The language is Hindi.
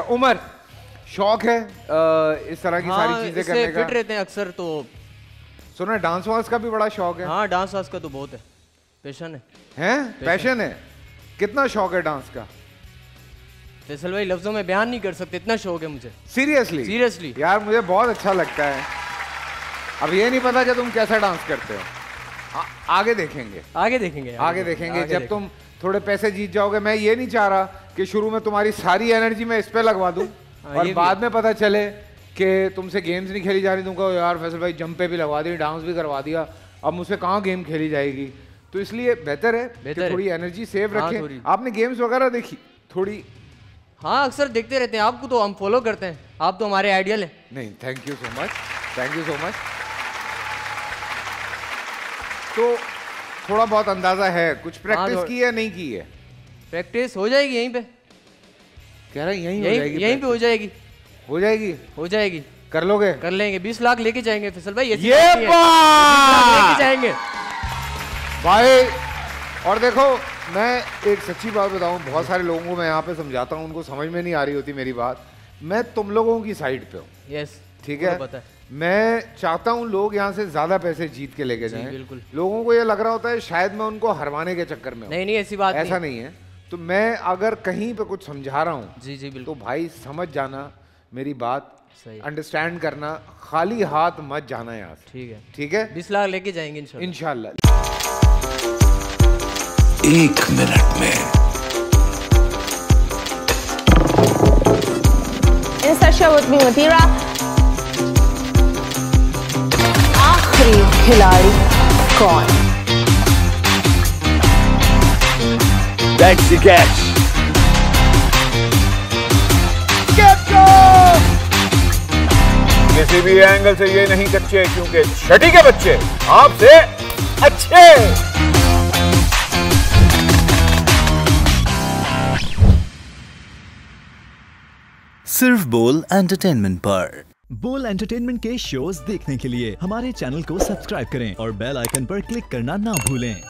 उमर शौक है आ, इस तरह की हाँ, सारी चीज़ें करने फिट का रहते हैं अक्सर तो। सुना डांस वांस का भी बड़ा शौक है। हाँ डांस वांस का तो बहुत है। पेशन है। हैं? पैशन है? कितना शौक है डांस का? फैसल भाई लफ्जों में बयान नहीं कर सकते इतना शौक है मुझे। सीरियसली सीरियसली यार मुझे बहुत अच्छा लगता है। अब ये नहीं पता कि तुम कैसा डांस करते हो। आ, आगे देखेंगे। आगे देखेंगे आगे देखेंगे जब देखेंगे। तुम थोड़े पैसे जीत जाओगे। मैं ये नहीं चाह रहा कि शुरू में तुम्हारी सारी एनर्जी मैं इस पर लगवा दूँ। हाँ, और बाद में पता चले कि तुमसे गेम्स नहीं खेली जा रही तुमको यार फैसल भाई जंप पे भी लगवा दी डांस भी करवा दिया। अब मुझसे कहाँ गेम खेली जाएगी? तो इसलिए बेहतर है बेहतर है। थोड़ी एनर्जी सेव हाँ, रखें। आपने गेम्स वगैरह देखी? थोड़ी। हाँ अक्सर देखते रहते हैं। आपको तो हम फॉलो करते हैं। आप तो हमारे आइडियल हैं। नहीं thank you so much thank you so much तो थोड़ा बहुत अंदाज़ा है कुछ प्रैक्टिस की है नहीं की है? प्रैक्टिस हो जाएगी यहीं पे। कह रहा यहीं हो यहीं जाएगी यहीं पे हो जाएगी। हो जाएगी? हो जाएगी। कर लोगे? कर लेंगे। बीस लाख लेके जाएँगे फैसल भाई ये बात नहीं। 20 लाख लेके जाएँगे। भाई और देखो मैं एक सच्ची बात बताऊँ बहुत सारे लोगों को मैं यहाँ पे समझाता हूँ उनको समझ में नहीं आ रही होती मेरी बात। मैं तुम लोगों की साइड पे हूँ। यस ठीक है? पता मैं चाहता हूँ लोग यहाँ से ज़्यादा पैसे जीत के लेके जाएँ। बिल्कुल। लोगों को ये लग रहा होता है शायद मैं उनको हरवाने के चक्कर में नहीं नहीं ऐसी बात ऐसा नहीं नहीं है। तो मैं अगर कहीं पे कुछ समझा रहा हूँ जी जी बिल्कुल तो बिल्कुल। भाई समझ जाना मेरी बात सही। अंडरस्टैंड करना खाली हाथ मत जाना यहाँ ठीक है। ठीक है? बीस लाख लेके जाएँगे इंशाल्लाह। इनशाला एक मिनट में। with me. आखिरी खिलाड़ी कौन? That's the catch. किसी भी एंगल से ये नहीं कच्चे क्योंकि छठी के बच्चे आपसे अच्छे। सिर्फ़ बोल एंटरटेनमेंट पर। बोल एंटरटेनमेंट के शोज़ देखने के लिए हमारे चैनल को सब्सक्राइब करें और बेल आइकन पर क्लिक करना ना भूलें।